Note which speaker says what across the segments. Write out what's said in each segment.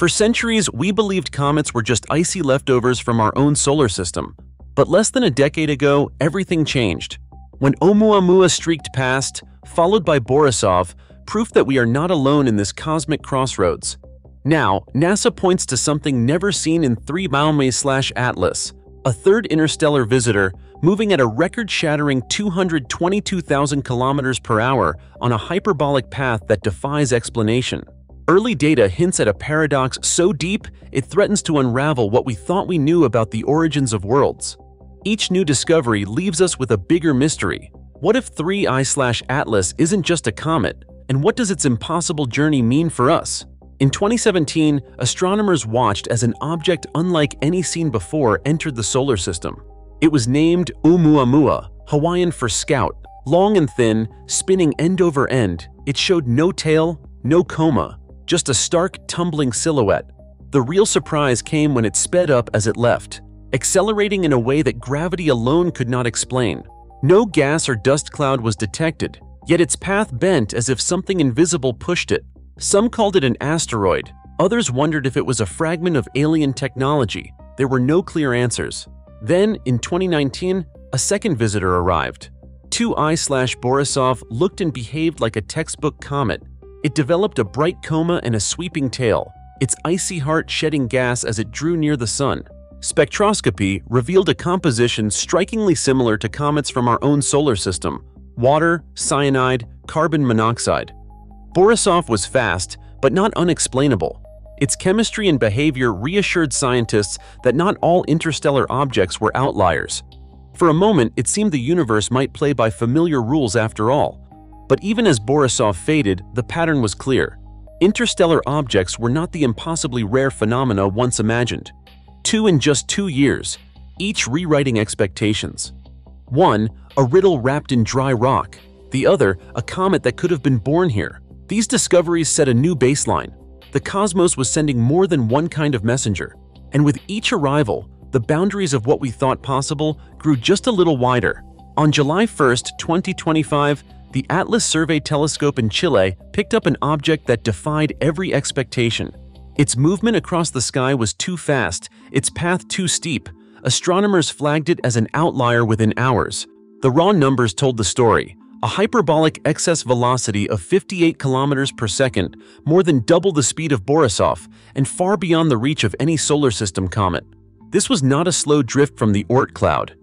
Speaker 1: For centuries, we believed comets were just icy leftovers from our own solar system. But less than a decade ago, everything changed. When Oumuamua streaked past, followed by Borisov, proof that we are not alone in this cosmic crossroads. Now, NASA points to something never seen in 3 Maumes/Atlas, a third interstellar visitor moving at a record-shattering 222,000 kilometers per hour on a hyperbolic path that defies explanation. Early data hints at a paradox so deep it threatens to unravel what we thought we knew about the origins of worlds. Each new discovery leaves us with a bigger mystery. What if 3I/Atlas isn't just a comet, and what does its impossible journey mean for us? In 2017, astronomers watched as an object unlike any seen before entered the solar system. It was named Oumuamua, Hawaiian for scout. Long and thin, spinning end over end, it showed no tail, no coma, just a stark, tumbling silhouette. The real surprise came when it sped up as it left, accelerating in a way that gravity alone could not explain. No gas or dust cloud was detected, yet its path bent as if something invisible pushed it. Some called it an asteroid, others wondered if it was a fragment of alien technology. There were no clear answers. Then, in 2019, a second visitor arrived. 2I/Borisov looked and behaved like a textbook comet, it developed a bright coma and a sweeping tail, its icy heart shedding gas as it drew near the sun. Spectroscopy revealed a composition strikingly similar to comets from our own solar system water, cyanide, carbon monoxide. Borisov was fast, but not unexplainable. Its chemistry and behavior reassured scientists that not all interstellar objects were outliers. For a moment, it seemed the universe might play by familiar rules after all. But even as Borisov faded, the pattern was clear. Interstellar objects were not the impossibly rare phenomena once imagined. Two in just two years, each rewriting expectations. One, a riddle wrapped in dry rock. The other, a comet that could have been born here. These discoveries set a new baseline. The cosmos was sending more than one kind of messenger. And with each arrival, the boundaries of what we thought possible grew just a little wider. On July 1, 2025, the Atlas Survey Telescope in Chile picked up an object that defied every expectation. Its movement across the sky was too fast, its path too steep. Astronomers flagged it as an outlier within hours. The raw numbers told the story. A hyperbolic excess velocity of 58 kilometers per second, more than double the speed of Borisov, and far beyond the reach of any solar system comet. This was not a slow drift from the Oort cloud.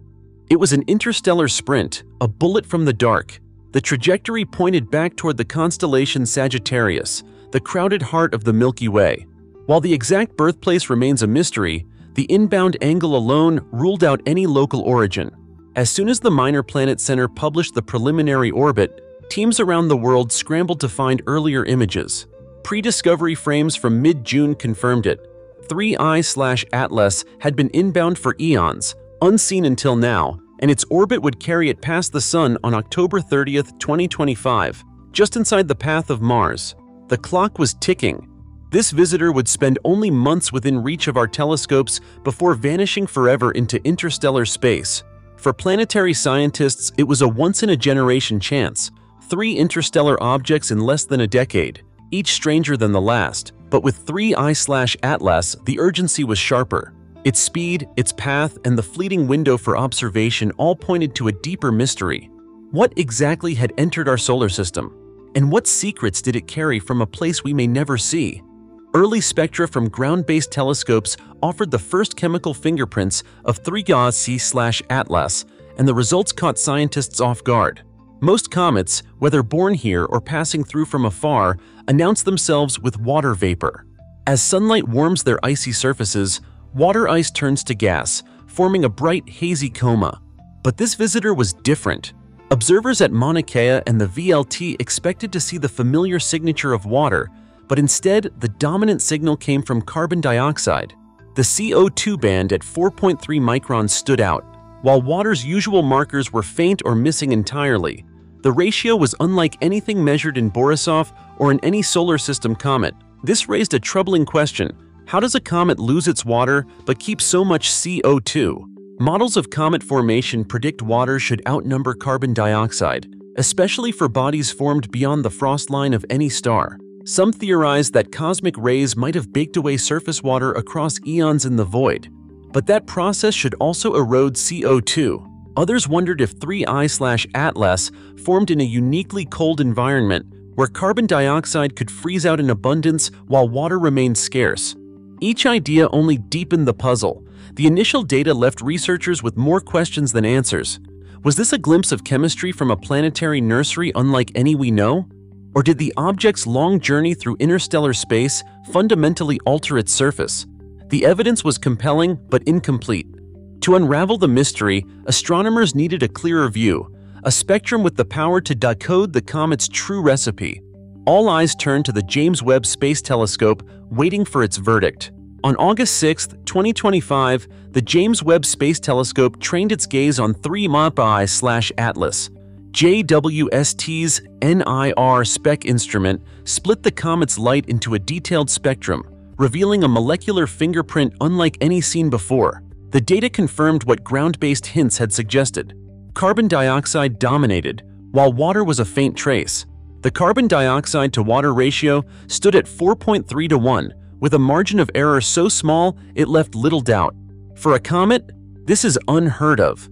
Speaker 1: It was an interstellar sprint, a bullet from the dark, the trajectory pointed back toward the constellation Sagittarius, the crowded heart of the Milky Way. While the exact birthplace remains a mystery, the inbound angle alone ruled out any local origin. As soon as the Minor Planet Center published the preliminary orbit, teams around the world scrambled to find earlier images. Pre-discovery frames from mid-June confirmed it. 3I/Atlas had been inbound for eons, unseen until now, and its orbit would carry it past the Sun on October 30, 2025, just inside the path of Mars. The clock was ticking. This visitor would spend only months within reach of our telescopes before vanishing forever into interstellar space. For planetary scientists, it was a once-in-a-generation chance. Three interstellar objects in less than a decade, each stranger than the last. But with 3I/Atlas, the urgency was sharper. Its speed, its path, and the fleeting window for observation all pointed to a deeper mystery. What exactly had entered our solar system? And what secrets did it carry from a place we may never see? Early spectra from ground-based telescopes offered the first chemical fingerprints of 3I/Atlas, and the results caught scientists off guard. Most comets, whether born here or passing through from afar, announce themselves with water vapor. As sunlight warms their icy surfaces, water ice turns to gas, forming a bright, hazy coma. But this visitor was different. Observers at Mauna Kea and the VLT expected to see the familiar signature of water, but instead, the dominant signal came from carbon dioxide. The CO2 band at 4.3 microns stood out. While water's usual markers were faint or missing entirely, the ratio was unlike anything measured in Borisov or in any solar system comet. This raised a troubling question how does a comet lose its water but keep so much CO2? Models of comet formation predict water should outnumber carbon dioxide, especially for bodies formed beyond the frost line of any star. Some theorize that cosmic rays might have baked away surface water across eons in the void, but that process should also erode CO2. Others wondered if 3I/Atlas formed in a uniquely cold environment where carbon dioxide could freeze out in abundance while water remained scarce. Each idea only deepened the puzzle. The initial data left researchers with more questions than answers. Was this a glimpse of chemistry from a planetary nursery unlike any we know? Or did the object's long journey through interstellar space fundamentally alter its surface? The evidence was compelling but incomplete. To unravel the mystery, astronomers needed a clearer view, a spectrum with the power to decode the comet's true recipe. All eyes turned to the James Webb Space Telescope, waiting for its verdict. On August 6, 2025, the James Webb Space Telescope trained its gaze on 3MAPI/Atlas. JWST's NIRSpec instrument split the comet's light into a detailed spectrum, revealing a molecular fingerprint unlike any seen before. The data confirmed what ground-based hints had suggested. Carbon dioxide dominated, while water was a faint trace. The carbon dioxide to water ratio stood at 4.3 to 1, with a margin of error so small it left little doubt. For a comet, this is unheard of.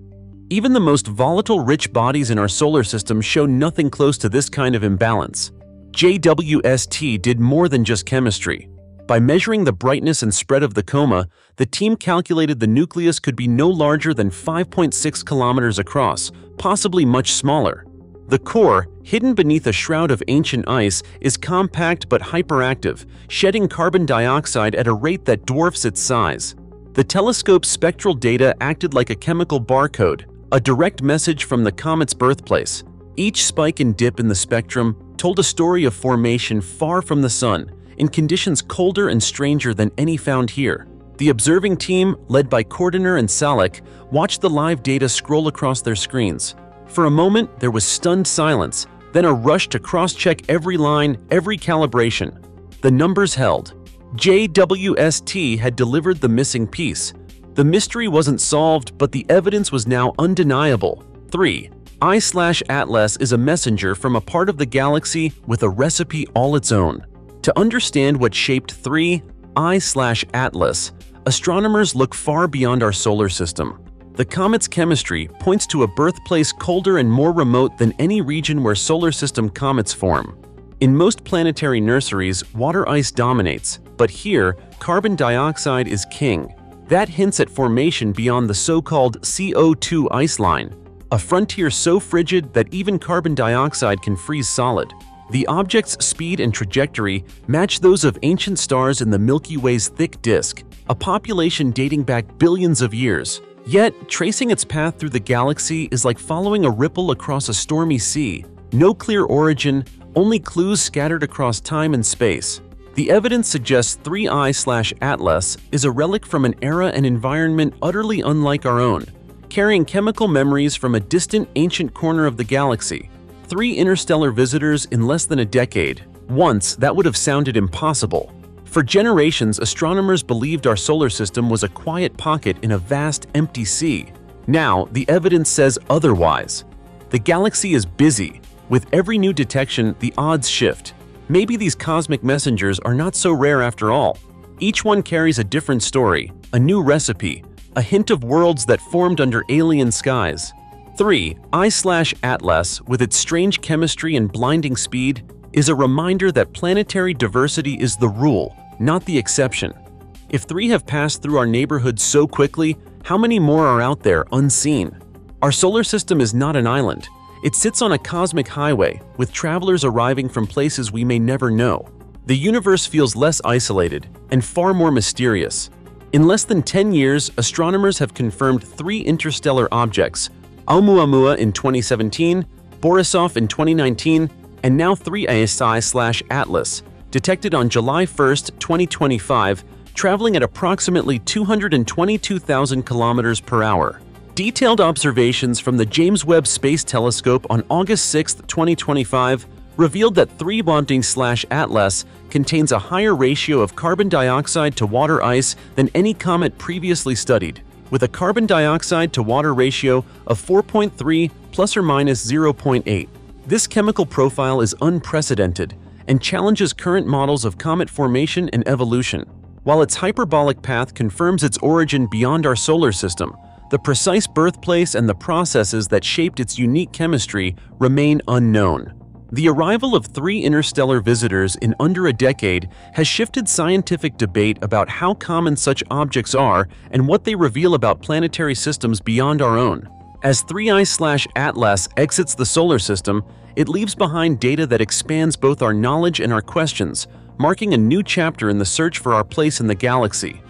Speaker 1: Even the most volatile rich bodies in our solar system show nothing close to this kind of imbalance. JWST did more than just chemistry. By measuring the brightness and spread of the coma, the team calculated the nucleus could be no larger than 5.6 kilometers across, possibly much smaller. The core, hidden beneath a shroud of ancient ice, is compact but hyperactive, shedding carbon dioxide at a rate that dwarfs its size. The telescope's spectral data acted like a chemical barcode, a direct message from the comet's birthplace. Each spike and dip in the spectrum told a story of formation far from the sun, in conditions colder and stranger than any found here. The observing team, led by Cordiner and Salek, watched the live data scroll across their screens. For a moment, there was stunned silence, then a rush to cross-check every line, every calibration. The numbers held. JWST had delivered the missing piece. The mystery wasn't solved, but the evidence was now undeniable. 3. I slash Atlas is a messenger from a part of the galaxy with a recipe all its own. To understand what shaped 3 I slash Atlas, astronomers look far beyond our solar system. The comet's chemistry points to a birthplace colder and more remote than any region where solar system comets form. In most planetary nurseries, water ice dominates, but here, carbon dioxide is king. That hints at formation beyond the so-called CO2 ice line, a frontier so frigid that even carbon dioxide can freeze solid. The object's speed and trajectory match those of ancient stars in the Milky Way's thick disk, a population dating back billions of years. Yet, tracing its path through the galaxy is like following a ripple across a stormy sea. No clear origin, only clues scattered across time and space. The evidence suggests 3I/Atlas is a relic from an era and environment utterly unlike our own, carrying chemical memories from a distant ancient corner of the galaxy. Three interstellar visitors in less than a decade. Once, that would have sounded impossible. For generations, astronomers believed our solar system was a quiet pocket in a vast, empty sea. Now, the evidence says otherwise. The galaxy is busy. With every new detection, the odds shift. Maybe these cosmic messengers are not so rare after all. Each one carries a different story, a new recipe, a hint of worlds that formed under alien skies. 3. I/Atlas, with its strange chemistry and blinding speed, is a reminder that planetary diversity is the rule, not the exception. If three have passed through our neighborhood so quickly, how many more are out there unseen? Our solar system is not an island. It sits on a cosmic highway, with travelers arriving from places we may never know. The universe feels less isolated and far more mysterious. In less than 10 years, astronomers have confirmed three interstellar objects, Oumuamua in 2017, Borisov in 2019, and now 3I/Atlas, detected on July 1, 2025, traveling at approximately 222,000 kilometers per hour. Detailed observations from the James Webb Space Telescope on August 6, 2025, revealed that 3I/Atlas contains a higher ratio of carbon dioxide to water ice than any comet previously studied, with a carbon dioxide to water ratio of 4.3 plus or minus 0.8. This chemical profile is unprecedented and challenges current models of comet formation and evolution. While its hyperbolic path confirms its origin beyond our solar system, the precise birthplace and the processes that shaped its unique chemistry remain unknown. The arrival of three interstellar visitors in under a decade has shifted scientific debate about how common such objects are and what they reveal about planetary systems beyond our own. As 3I/Atlas exits the solar system, it leaves behind data that expands both our knowledge and our questions, marking a new chapter in the search for our place in the galaxy.